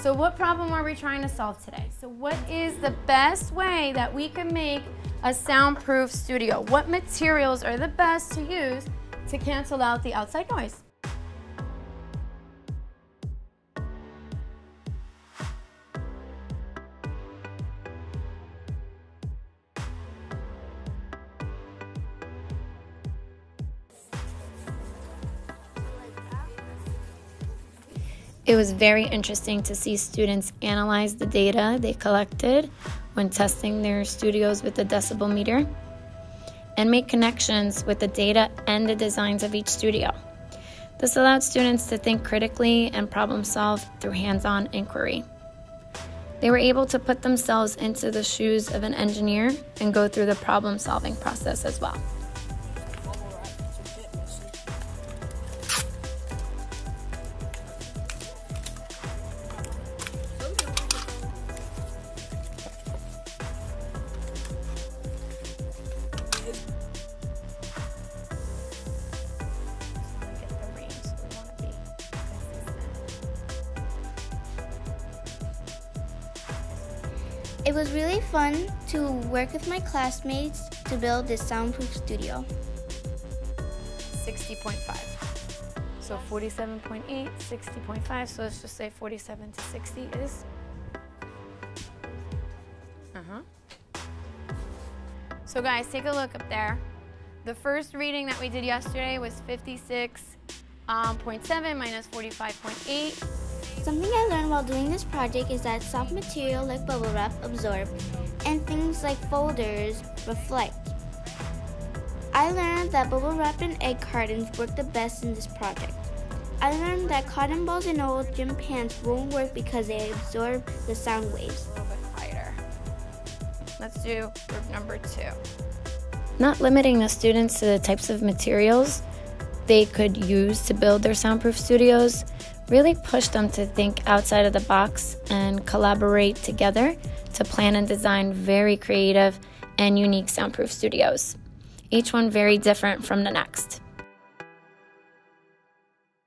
So what problem are we trying to solve today? So what is the best way that we can make a soundproof studio? What materials are the best to use to cancel out the outside noise? It was very interesting to see students analyze the data they collected when testing their studios with the decibel meter and make connections with the data and the designs of each studio. This allowed students to think critically and problem solve through hands on inquiry. They were able to put themselves into the shoes of an engineer and go through the problem solving process as well. It was really fun to work with my classmates to build this soundproof studio. 60.5. So 47.8, 60.5, so let's just say 47 to 60 is? Uh-huh. So guys, take a look up there. The first reading that we did yesterday was 56.7 um, minus 45.8. Something I learned while doing this project is that soft material like bubble wrap absorb and things like folders reflect. I learned that bubble wrap and egg cartons work the best in this project. I learned that cotton balls and old gym pants won't work because they absorb the sound waves. A little bit quieter. Let's do group number two. Not limiting the students to the types of materials they could use to build their soundproof studios really pushed them to think outside of the box and collaborate together to plan and design very creative and unique soundproof studios, each one very different from the next.